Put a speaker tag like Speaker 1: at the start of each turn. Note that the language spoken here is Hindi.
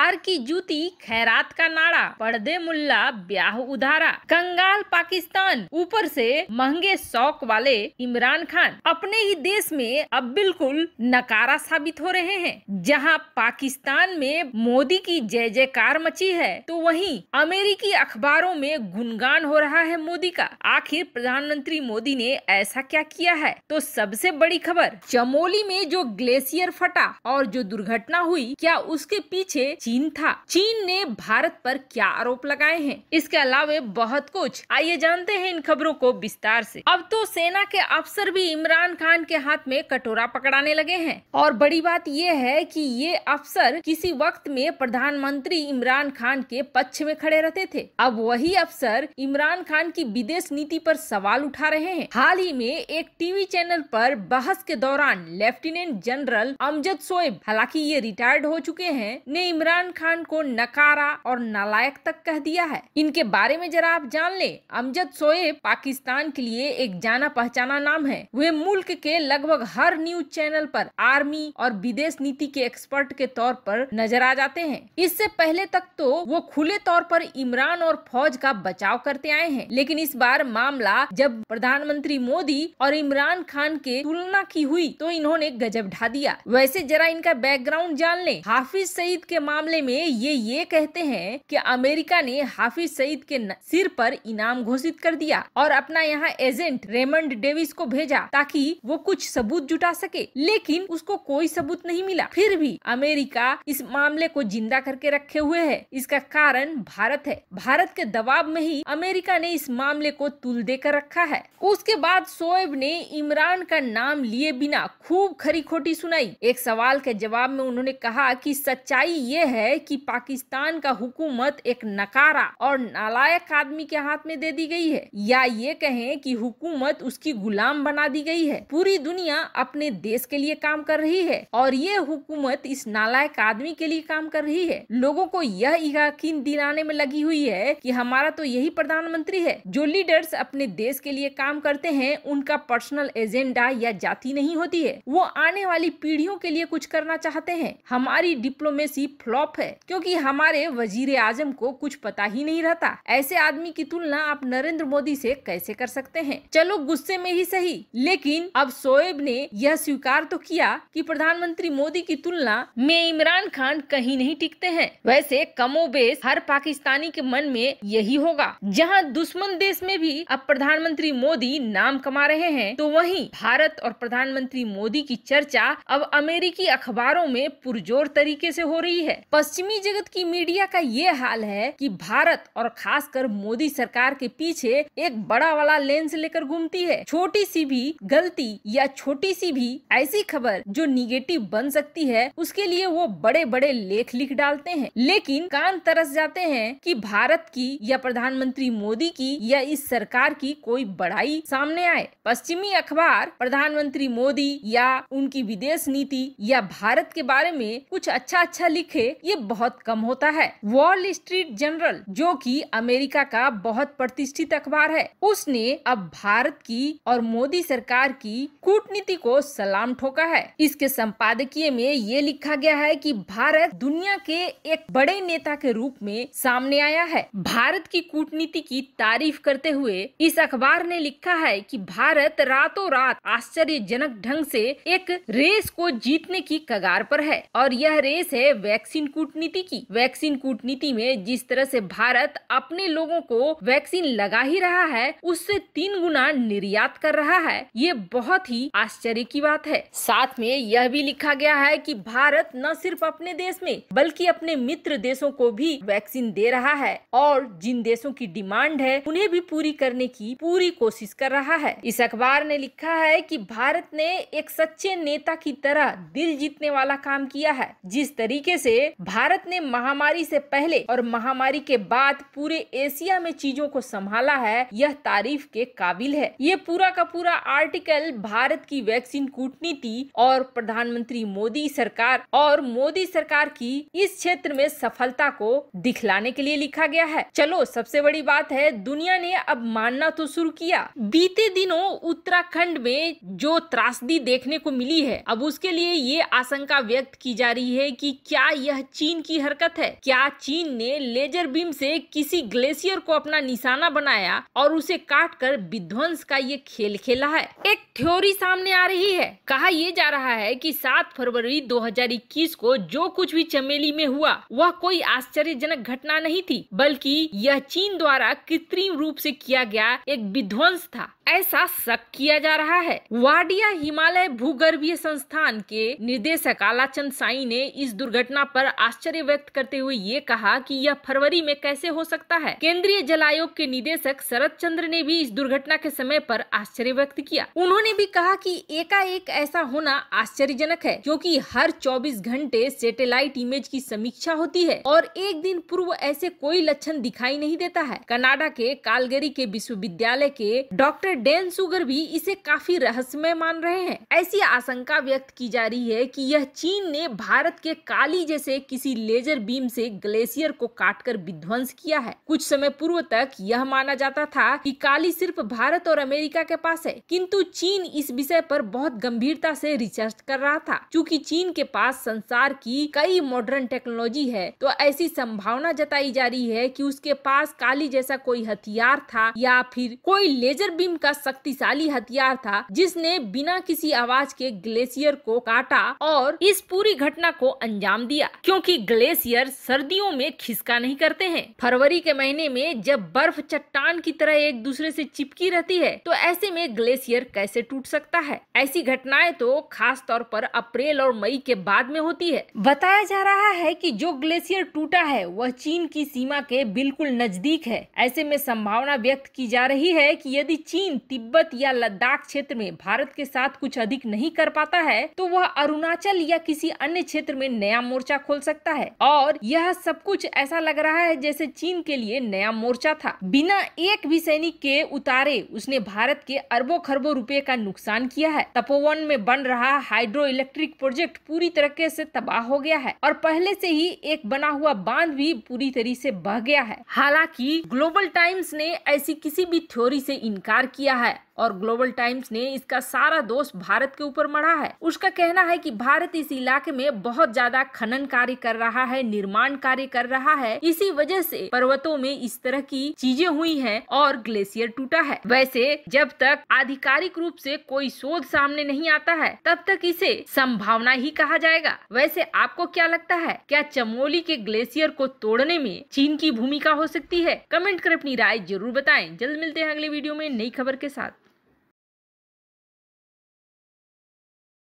Speaker 1: हार की जूती, खैरात का नाड़ा, पर्दे मुल्ला, ब्याह उधारा, कंगाल पाकिस्तान, ऊपर से महँगे शौक वाले इमरान खान। अपने ही देश में अब बिल्कुल नकारा साबित हो रहे हैं। जहाँ पाकिस्तान में मोदी की जय जयकार मची है तो वहीं अमेरिकी अखबारों में गुणगान हो रहा है मोदी का। आखिर प्रधानमंत्री मोदी ने ऐसा क्या किया है? तो सबसे बड़ी खबर, चमोली में जो ग्लेशियर फटा और जो दुर्घटना हुई, क्या उसके पीछे चीन था। चीन ने भारत पर क्या आरोप लगाए हैं? इसके अलावा बहुत कुछ। आइए जानते हैं इन खबरों को विस्तार से। अब तो सेना के अफसर भी इमरान खान के हाथ में कटोरा पकड़ाने लगे हैं। और बड़ी बात यह है कि ये अफसर किसी वक्त में प्रधानमंत्री इमरान खान के पक्ष में खड़े रहते थे। अब वही अफसर इमरान खान की विदेश नीति पर सवाल उठा रहे हैं। हाल ही में एक टीवी चैनल पर बहस के दौरान लेफ्टिनेंट जनरल अमजद सोएब, हालाँकि ये रिटायर्ड हो चुके हैं, ने इमरान खान को नकारा और नालायक तक कह दिया है। इनके बारे में जरा आप जान ले, अमजद शोएब पाकिस्तान के लिए एक जाना पहचाना नाम है। वे मुल्क के लगभग हर न्यूज़ चैनल पर आर्मी और विदेश नीति के एक्सपर्ट के तौर पर नज़र आ जाते हैं। इससे पहले तक तो वो खुले तौर पर इमरान और फौज का बचाव करते आए हैं। लेकिन इस बार मामला जब प्रधानमंत्री मोदी और इमरान खान के तुलना की हुई तो इन्होंने गजब ढा दिया। वैसे जरा इनका बैकग्राउंड जान ले। हाफिज सईद के मामले में ये ये कहते हैं कि अमेरिका ने हाफिज सईद के सिर पर इनाम घोषित कर दिया और अपना यहाँ एजेंट रेमंड डेविस को भेजा ताकि वो कुछ सबूत जुटा सके। लेकिन उसको कोई सबूत नहीं मिला। फिर भी अमेरिका इस मामले को ज़िंदा करके रखे हुए है। इसका कारण भारत है। भारत के दबाव में ही अमेरिका ने इस मामले को तुल देकर रखा है। उसके बाद शोएब ने इमरान का नाम लिए बिना खूब खरी खोटी सुनाई। एक सवाल के जवाब में उन्होंने कहा कि सच्चाई ये है कि पाकिस्तान का हुकूमत एक नकारा और नालायक आदमी के हाथ में दे दी गई है। या ये कहें कि हुकूमत उसकी गुलाम बना दी गई है। पूरी दुनिया अपने देश के लिए काम कर रही है और ये हुकूमत इस नालायक आदमी के लिए काम कर रही है। लोगों को यह यकीन दिलाने में लगी हुई है कि हमारा तो यही प्रधानमंत्री है जो लीडर्स अपने देश के लिए काम करते हैं। उनका पर्सनल एजेंडा या जाति नहीं होती है। वो आने वाली पीढ़ियों के लिए कुछ करना चाहते हैं। हमारी डिप्लोमेसी फ्लॉप है, क्योंकि हमारे वज़ीर आज़म को कुछ पता ही नहीं रहता। ऐसे आदमी की तुलना आप नरेंद्र मोदी से कैसे कर सकते हैं? चलो, गुस्से में ही सही, लेकिन अब सोएब ने यह स्वीकार तो किया कि प्रधानमंत्री मोदी की तुलना में इमरान खान कहीं नहीं टिकते हैं। वैसे कमोबेश हर पाकिस्तानी के मन में यही होगा। जहाँ दुश्मन देश में भी अब प्रधानमंत्री मोदी नाम कमा रहे हैं तो वहीं भारत और प्रधानमंत्री मोदी की चर्चा अब अमेरिकी अखबारों में पुरजोर तरीके से हो रही है। पश्चिमी जगत की मीडिया का ये हाल है कि भारत और खासकर मोदी सरकार के पीछे एक बड़ा वाला लेंस लेकर घूमती है। छोटी सी भी गलती या छोटी सी भी ऐसी खबर जो निगेटिव बन सकती है, उसके लिए वो बड़े बड़े लेख लिख डालते हैं। लेकिन कान तरस जाते हैं कि भारत की या प्रधानमंत्री मोदी की या इस सरकार की कोई बड़ाई सामने आए। पश्चिमी अखबार, प्रधानमंत्री मोदी या उनकी विदेश नीति या भारत के बारे में कुछ अच्छा अच्छा लिखे ये बहुत कम होता है। वॉल स्ट्रीट जनरल, जो कि अमेरिका का बहुत प्रतिष्ठित अखबार है, उसने अब भारत की और मोदी सरकार की कूटनीति को सलाम ठोका है। इसके संपादकीय में ये लिखा गया है कि भारत दुनिया के एक बड़े नेता के रूप में सामने आया है। भारत की कूटनीति की तारीफ़ करते हुए इस अखबार ने लिखा है कि भारत रातों रात आश्चर्यजनक ढंग से एक रेस को जीतने की कगार पर है और यह रेस है वैक्सीन कूटनीति की। वैक्सीन कूटनीति में जिस तरह से भारत अपने लोगों को वैक्सीन लगा ही रहा है, उससे तीन गुना निर्यात कर रहा है, ये बहुत ही आश्चर्य की बात है। साथ में यह भी लिखा गया है कि भारत न सिर्फ़ अपने देश में, बल्कि अपने मित्र देशों को भी वैक्सीन दे रहा है और जिन देशों की डिमांड है, उन्हें भी पूरी करने की पूरी कोशिश कर रहा है। इस अखबार ने लिखा है कि भारत ने एक सच्चे नेता की तरह दिल जीतने वाला काम किया है, जिस तरीके से भारत ने महामारी से पहले और महामारी के बाद पूरे एशिया में चीज़ों को संभाला है, यह तारीफ़ के काबिल है। ये पूरा का पूरा आर्टिकल भारत की वैक्सीन कूटनीति और प्रधानमंत्री मोदी सरकार और मोदी सरकार की इस क्षेत्र में सफलता को दिखलाने के लिए लिखा गया है। चलो, सबसे बड़ी बात है, दुनिया ने अब मानना तो शुरू किया। बीते दिनों उत्तराखंड में जो त्रासदी देखने को मिली है, अब उसके लिए ये आशंका व्यक्त की जा रही है कि क्या यह चीन की हरकत है। क्या चीन ने लेजर बीम से किसी ग्लेशियर को अपना निशाना बनाया और उसे काट कर विध्वंस का ये खेल खेला है? एक थ्योरी सामने आ रही है। कहा यह जा रहा है कि 7 फरवरी 2021 को जो कुछ भी चमेली में हुआ, वह कोई आश्चर्यजनक घटना नहीं थी, बल्कि यह चीन द्वारा कृत्रिम रूप से किया गया एक विध्वंस था। ऐसा शक किया जा रहा है। वाडिया हिमालय भूगर्भीय संस्थान के निदेशक आलाचंद साई ने इस दुर्घटना पर आश्चर्य व्यक्त करते हुए ये कहा कि यह फरवरी में कैसे हो सकता है? केंद्रीय जल आयोग के निदेशक शरद चंद्र ने भी इस दुर्घटना के समय पर आश्चर्य व्यक्त किया। उन्होंने भी कहा कि एकाएक ऐसा होना आश्चर्यजनक है क्योंकि हर 24 घंटे सैटेलाइट इमेज की समीक्षा होती है और एक दिन पूर्व ऐसे कोई लक्षण दिखाई नहीं देता है। कनाडा के कालगरी के विश्वविद्यालय के डॉक्टर डेन सुगर भी इसे काफ़ी रहस्यमय मान रहे हैं। ऐसी आशंका व्यक्त की जा रही है कि यह चीन ने भारत के काली जैसे किसी लेजर बीम से ग्लेशियर को काटकर विध्वंस किया है। कुछ समय पूर्व तक यह माना जाता था कि काली सिर्फ़ भारत और अमेरिका के पास है, किंतु चीन इस विषय पर बहुत गंभीरता से रिसर्च कर रहा था। क्योंकि चीन के पास संसार की कई मॉडर्न टेक्नोलॉजी है तो ऐसी संभावना जताई जा रही है कि उसके पास काली जैसा कोई हथियार था या फिर कोई लेजर बीम का शक्तिशाली हथियार था, जिसने बिना किसी आवाज़ के ग्लेशियर को काटा और इस पूरी घटना को अंजाम दिया। क्योंकि ग्लेशियर सर्दियों में खिसका नहीं करते हैं। फरवरी के महीने में जब बर्फ़ चट्टान की तरह एक दूसरे से चिपकी रहती है तो ऐसे में ग्लेशियर कैसे टूट सकता है? ऐसी घटनाएँ तो खास तौर पर अप्रैल और मई के बाद में होती है। बताया जा रहा है कि जो ग्लेशियर टूटा है, वह चीन की सीमा के बिल्कुल नज़दीक है। ऐसे में संभावना व्यक्त की जा रही है कि यदि चीन तिब्बत या लद्दाख क्षेत्र में भारत के साथ कुछ अधिक नहीं कर पाता है तो वह अरुणाचल या किसी अन्य क्षेत्र में नया मोर्चा खोल सकता है। और यह सब कुछ ऐसा लग रहा है जैसे चीन के लिए नया मोर्चा था। बिना एक भी सैनिक के उतारे उसने भारत के अरबों खरबों रुपए का नुकसान किया है। तपोवन में बन रहा हाइड्रो इलेक्ट्रिक प्रोजेक्ट पूरी तरीके से तबाह हो गया है और पहले से ही एक बना हुआ बाँध भी पूरी तरीके से बह गया है। हालाँकि ग्लोबल टाइम्स ने ऐसी किसी भी थ्योरी से इनकार किया है। और ग्लोबल टाइम्स ने इसका सारा दोष भारत के ऊपर मढ़ा है। उसका कहना है कि भारत इस इलाके में बहुत ज़्यादा खनन कार्य कर रहा है, निर्माण कार्य कर रहा है। इसी वजह से पर्वतों में इस तरह की चीज़ें हुई हैं और ग्लेशियर टूटा है। वैसे जब तक आधिकारिक रूप से कोई शोध सामने नहीं आता है, तब तक इसे संभावना ही कहा जाएगा। वैसे आपको क्या लगता है, क्या चमोली के ग्लेशियर को तोड़ने में चीन की भूमिका हो सकती है? कमेंट कर अपनी राय ज़रूर बताएँ। जल्द मिलते हैं अगले वीडियो में नई खबर के साथ।